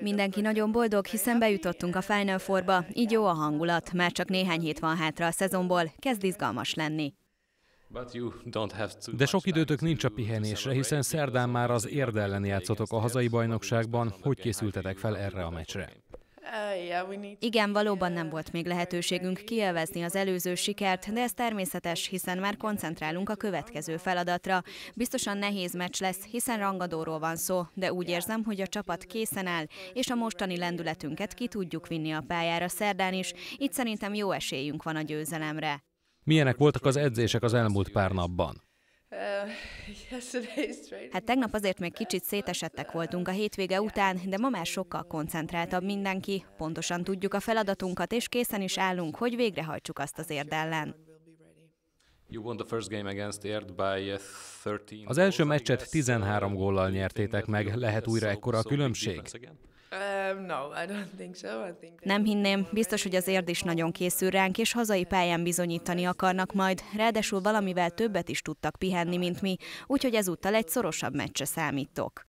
Mindenki nagyon boldog, hiszen bejutottunk a Final Fourba, így jó a hangulat, már csak néhány hét van hátra a szezonból, kezd izgalmas lenni. De sok időtök nincs a pihenésre, hiszen szerdán már az érd ellen játszotok a hazai bajnokságban. Hogy készültetek fel erre a meccsre? Igen, valóban nem volt még lehetőségünk kielvezni az előző sikert, de ez természetes, hiszen már koncentrálunk a következő feladatra. Biztosan nehéz meccs lesz, hiszen rangadóról van szó, de úgy érzem, hogy a csapat készen áll, és a mostani lendületünket ki tudjuk vinni a pályára szerdán is, így szerintem jó esélyünk van a győzelemre. Milyenek voltak az edzések az elmúlt pár napban? Hát tegnap azért még kicsit szétesettek voltunk a hétvége után, de ma már sokkal koncentráltabb mindenki. Pontosan tudjuk a feladatunkat, és készen is állunk, hogy végrehajtsuk azt az érdellen. Az első meccset 13 góllal nyertétek meg. Lehet újra ekkora a különbség? Um, Nem hinném, biztos, hogy az érd is nagyon készül ránk, és hazai pályán bizonyítani akarnak majd. Ráadásul valamivel többet is tudtak pihenni, mint mi, úgyhogy ezúttal egy szorosabb meccse számítok.